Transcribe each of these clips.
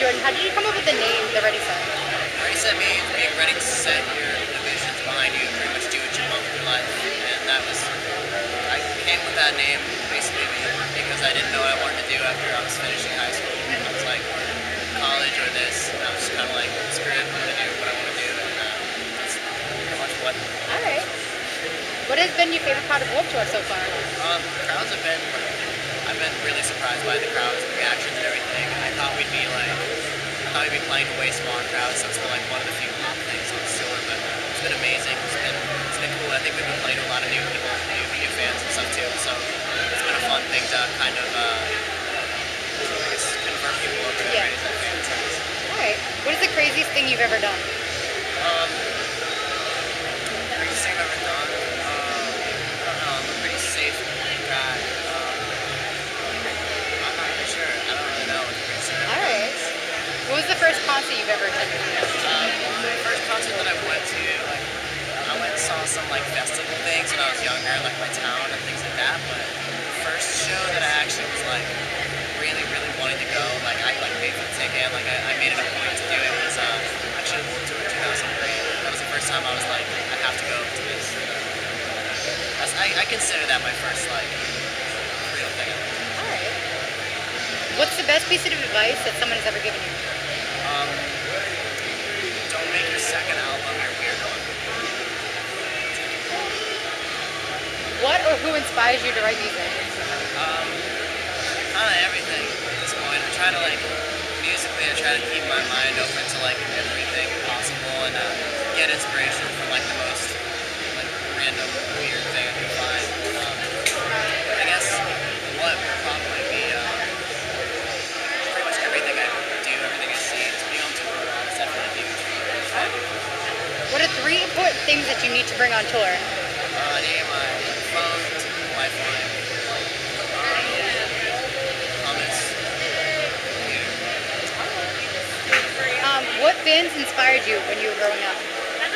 doing. How did you come up with the name, the Ready Set? Ready Set means being ready to set your visions behind you, pretty much do what you want with your life. And that was, I came with that name basically because I didn't know what I wanted to do after I was finishing high school. I was like, college or this, and I was just kind of like, screw it, I'm going to do what I want to do. And uh, that's pretty much what. All right. What has been your favorite part of Warped Tour so far? Um, the crowds have been I've been really surprised by the crowds, the reactions and everything. I thought we'd be like, I thought we'd be playing to way smaller crowds since we're like one of the few pop things on the tour, but it's been amazing. It's been, it's been cool. I think we've been playing to a lot of new people, new, new fans and stuff too, so it's been a fun thing to kind of, uh, I guess, convert people over to Yeah. All right. What is the craziest thing you've ever done? Um, craziest thing I've ever done? Um, I don't know. I'm a pretty safe guy. Um, I'm not really sure. I don't really know what the craziest thing I've All right. What was the first concert you've ever attended? Um, the first concert that I went to, like, I went and saw some like things when I was younger, like my town and things like that. But the first show that I actually was like really, really wanting to go, like I like paid for the ticket, like I, I made it a point to do it. Was uh, actually Warped Tour 2003. That was the first time I was like, I have to go to this. That's, I, I consider that my first like real thing. All right. What's the best piece of advice that someone has ever given you? Um, don't make your second album your weird one. What or who inspires you to write music? Um, kind of everything at this point. I try to like musically. I try to keep my mind open to like everything possible and uh, get inspiration from like the most like random weird thing I can find. Um, I guess what would probably be uh, pretty much everything I do, everything I see. Just being on tour is definitely huge. What are three important things that you need to bring on tour? Uh, I need my phone, Wi-Fi, um, hummus, computer. Um, what bands inspired you when you were growing up?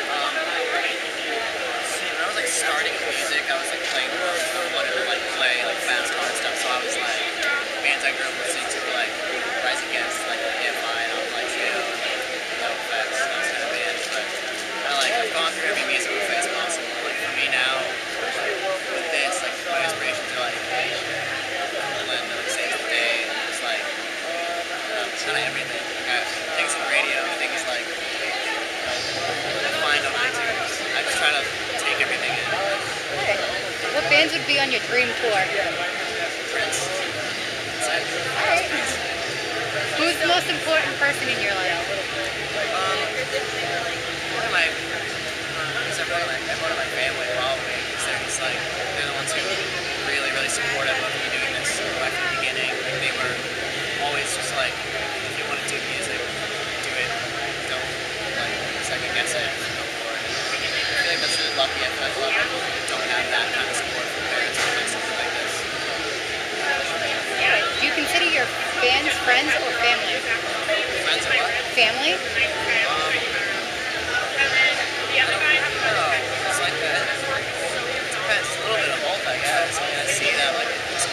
Um, when I was like starting music, I was like playing. I wanted to like play like fast car and stuff. So I was like bands I grew up listening to like Rise Against, like AFI, and I was like, you know, NOFX, those kind of bands. But I like I've gone through every musical phase possible. Like for me now, like with this, like my inspirations are like Cleveland, like Save the Day, just like uh, kind of everything. Like I, things on the radio, things like find on iTunes. I just try to take everything in. Okay. What bands would be on your dream tour? Prince. That's it. All right. Who's the most important person in your life? Um, one of my, uh, everyone in my, everyone in my family probably, because they're just like, they're the ones who were really, really supportive of me doing this right from the beginning. Like they were always just like, if you want to do music, do it. Don't like second guess it. Go for it. I feel like that's really lucky. I feel like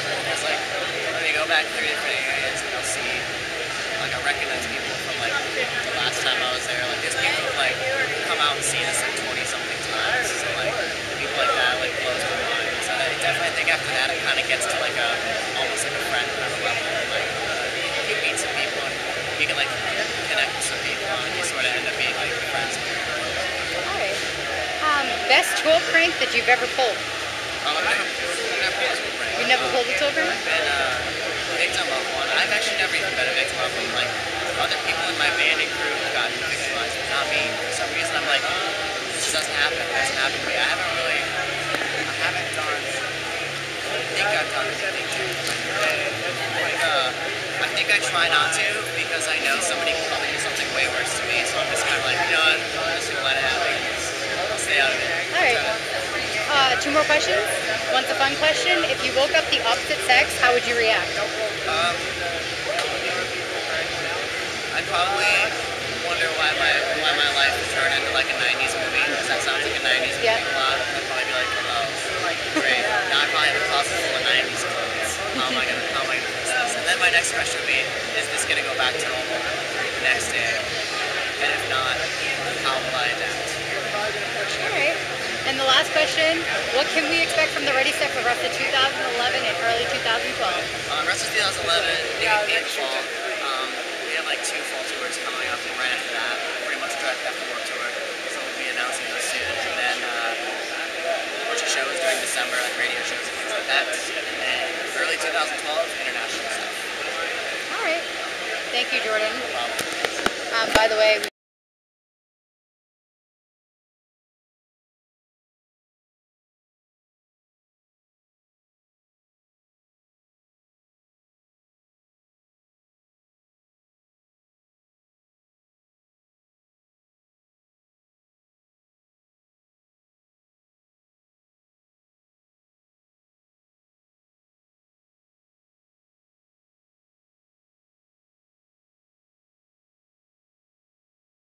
cool. There's like when you go back through different areas, and I'll see like I recognize people from like the last time I was there. Like there's people who like come out and see us like 20 something times. So like people like that like blows my mind. So I definitely think after that it kind of gets to like a almost like a friend kind of level. Like you meet some people and you can like connect with some people and you sort of end up being like friends. All right. Um, best tour prank that you've ever pulled? Um, I've never, never pulled a tour prank. You never pulled a tour prank? I've been uh, victim of one. I've actually never even been a victim of one. Like other people in my band and crew have gotten victimized, but not me. For some reason, I'm like, this doesn't happen. It doesn't happen to me. I haven't really. I haven't done. I think I've done anything too. Like, uh, I think I try not to because I know somebody can probably do something way worse to me. So I'm just kind of like, you know what? I'm just gonna let it happen. I'll stay out of it. All right. Uh, two more questions. One's a fun question. If you woke up the opposite sex, how would you react? Um, I'd probably wonder why my why my life turned into like a '90s movie. Because that sounds like a '90s movie Yeah. a lot. next question would be, is this going to go back to normal the next day? And if not, how will I adapt? All right. And the last question, what can we expect from the Ready Set for Rest of 2011 and early 2012? Um, uh, Rest of 2011, yeah, April, Thank you, Jordan. Um, by the way,